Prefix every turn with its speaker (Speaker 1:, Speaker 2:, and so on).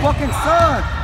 Speaker 1: fucking son.